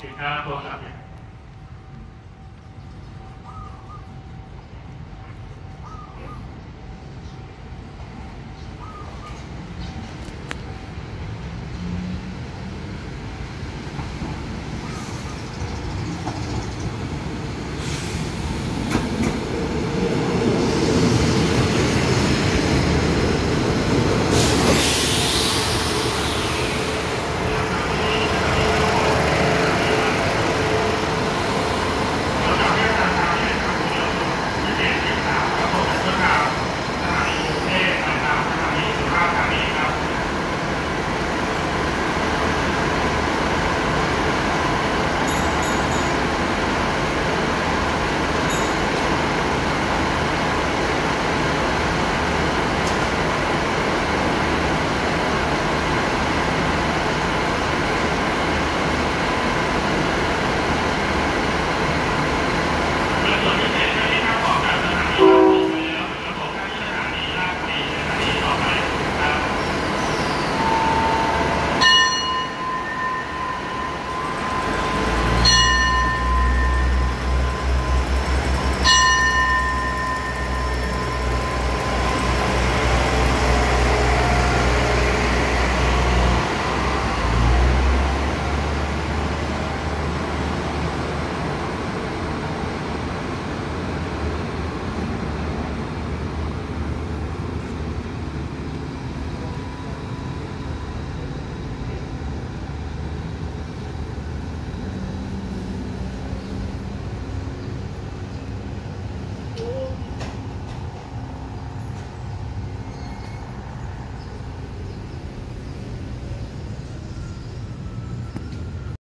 给他多少